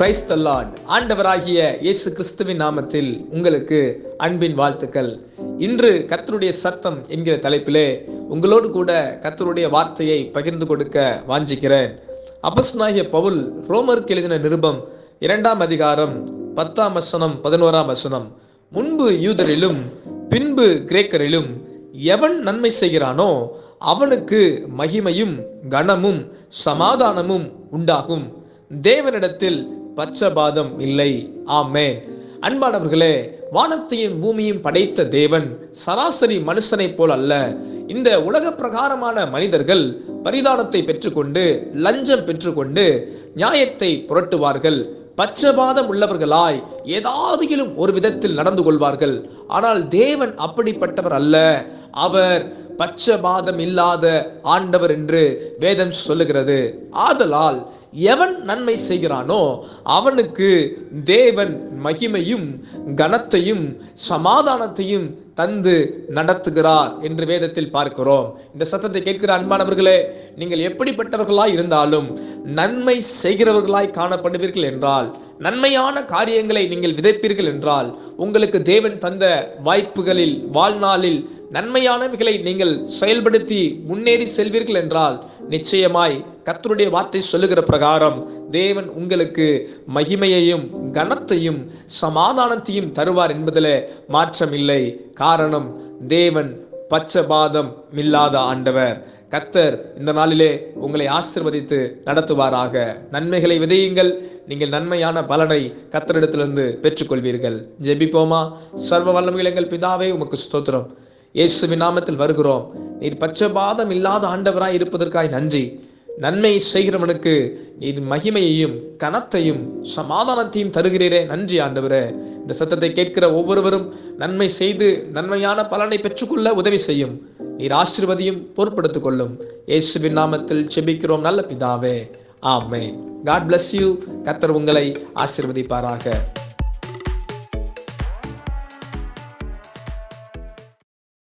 Price Lord ஆண்டவராகிய இயேசு கிறிஸ்துவின் நாமத்தில் உங்களுக்கு அன்பின் வாழ்த்துக்கள். இன்று கர்த்தருடைய சத்தம் என்கிற தலைப்பிலே உங்களோடு கூட கத்தருடைய வார்த்தையை பகிர்ந்து கொடுக்க வாஞ்சிக்கிறேன். அப்பஸ்தலனாகிய பவுல் ரோமருக்கு எழுதின நிருபம் இரண்டாம் அதிகாரம் பத்தாம் வசனம் பதினோராம் வசனம். முன்பு யூதரிலும் பின்பு கிரேக்கரிலும் எவன் நன்மை செய்கிறானோ அவனுக்கு மகிமையும் கனமும் சமாதானமும் உண்டாகும். தேவனிடத்தில் பச்சபாதம் இல்லை. ஆமேன். அன்பானவர்களே வானத்தையும் பூமியும் படைத்த தேவன் சராசரி மனுஷனைப் போல் அல்ல. இந்த உலக பிரகாரமான மனிதர்கள் பரிதானத்தை பெற்றுக்கொண்டு லஞ்சம் பெற்றுக்கொண்டு நியாயத்தை புரட்டுவார்கள். பச்சபாதம் உள்ளவர்களாய் ஏதாவதிலும் ஒரு விதத்தில் நடந்து கொள்வார்கள். ஆனால் தேவன் அப்படிப்பட்டவர் அல்ல. அவர் பச்சபாதம் இல்லாத ஆண்டவர் என்று வேதம் சொல்லுகிறது. ஆதலால் எவன் நன்மை செய்கிறானோ அவனுக்கு தேவன் மகிமையும் கனத்தையும் சமாதானத்தையும் தந்து நடத்துகிறார் என்று வேதத்தில் பார்க்கிறோம். இந்த சத்தத்தை கேட்கிற அன்பானவர்களே நீங்கள் எப்படிப்பட்டவர்களாய் இருந்தாலும் நன்மை செய்கிறவர்களாய் காணப்படுவீர்கள் என்றால் நன்மையான காரியங்களை நீங்கள் விதைப்பீர்கள் என்றால் உங்களுக்கு தேவன் தந்த வாய்ப்புகளில் வாழ்நாளில் நன்மையானவைகளை நீங்கள் செயல்படுத்தி முன்னேறி செல்வீர்கள் என்றால் நிச்சயமாய் கத்தருடைய வார்த்தை சொல்லுகிற பிரகாரம் தேவன் உங்களுக்கு மகிமையையும் கனத்தையும் சமாதானத்தையும் தருவார் என்பதில் மாற்றம் இல்லை. காரணம் தேவன் பச்சபாதம் இல்லாத ஆண்டவர். கத்தர் இந்த நாளிலே உங்களை ஆசிர்வதித்து நடத்துவாராக. நன்மைகளை விதையுங்கள். நீங்கள் நன்மையான பலனை கத்தரிடத்திலிருந்து பெற்றுக்கொள்வீர்கள். ஜெபிப்போமா? சர்வ வல்லமைகள் பிதாவே உமக்கு ஸ்தோத்திரம். இயேசுவின் நாமத்தில் வருகிறோம். நீர் பச்சபாதம் இல்லாத ஆண்டவராய் இருப்பதற்காய் நன்றி. நன்மை செய்கிறவனுக்கு நீர் மகிமையையும் கனத்தையும் சமாதானத்தையும் தருகிறீரே. நன்றி ஆண்டவரே. இந்த சத்தத்தை கேட்கிற ஒவ்வொருவரும் நன்மை செய்து நன்மையான பலனை பெற்றுக்கொள்ள உதவி செய்யும். நீர் ஆசீர்வதியும் பொறுப்படுத்திக் கொள்ளும். இயேசுவின் நாமத்தில் செபிக்கிறோம் நல்ல பிதாவே. ஆமே காட் பிளஸ் யூ கத்தர் உங்களை ஆசிர்வதிப்பாராக.